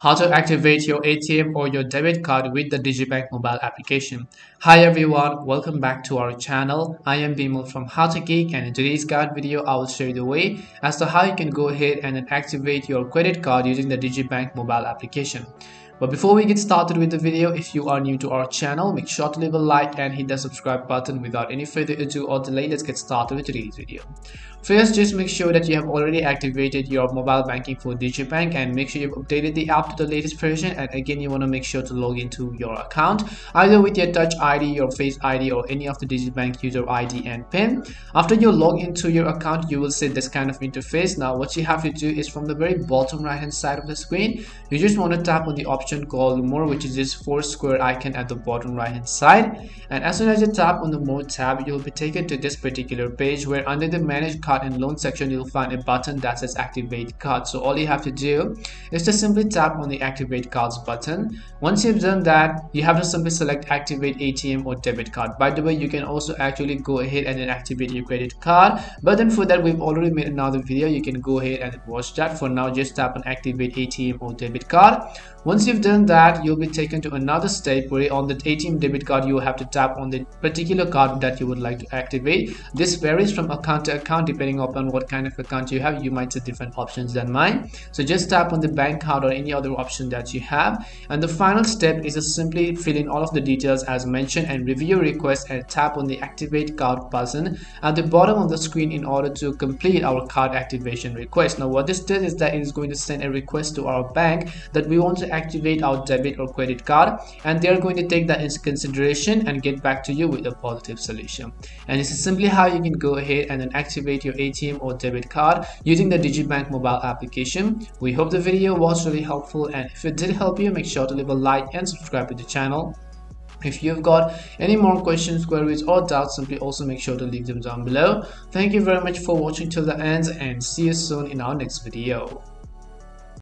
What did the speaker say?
how to activate your ATM or your debit card with the Digibank mobile application. Hi everyone, welcome back to our channel. I am Bimal from How to Geek and in today's guide video I will show you the way as to how you can go ahead and activate your credit card using the Digibank mobile application. But before we get started with the video, if you are new to our channel, make sure to leave a like and hit the subscribe button without any further ado or delay. Let's get started with today's video. First, just make sure that you have already activated your mobile banking for Digibank and make sure you've updated the app to the latest version. And again, you want to make sure to log into your account either with your Touch ID, your Face ID, or any of the Digibank user ID and PIN. After you log into your account, you will see this kind of interface. Now, what you have to do is from the very bottom right hand side of the screen, you just want to tap on the option called More, which is this four square icon at the bottom right hand side. And as soon as you tap on the More tab, you'll be taken to this particular page where under the Manage card and loan section you'll find a button that says activate card. So all you have to do is to simply tap on the activate cards button. Once you've done that you have to simply select activate atm or debit card. By the way you can also actually go ahead and then activate your credit card. But then for that we've already made another video. You can go ahead and watch that. For now just tap on activate atm or debit card. Once you've done that you'll be taken to another step where on the atm debit card you will have to tap on the particular card that you would like to activate. This varies from account to account depending upon what kind of account you have you might see different options than mine. So just tap on the bank card or any other option that you have. And the final step is to simply fill in all of the details as mentioned and review your request and tap on the activate card button at the bottom of the screen in order to complete our card activation request. Now what this does is that it is going to send a request to our bank that we want to activate our debit or credit card and they are going to take that into consideration and get back to you with a positive solution. And this is simply how you can go ahead and then activate your ATM or debit card using the Digibank mobile application. We hope the video was really helpful and if it did help you make sure to leave a like and subscribe to the channel. If you've got any more questions, queries or doubts, simply also make sure to leave them down below. Thank you very much for watching till the end and see you soon in our next video.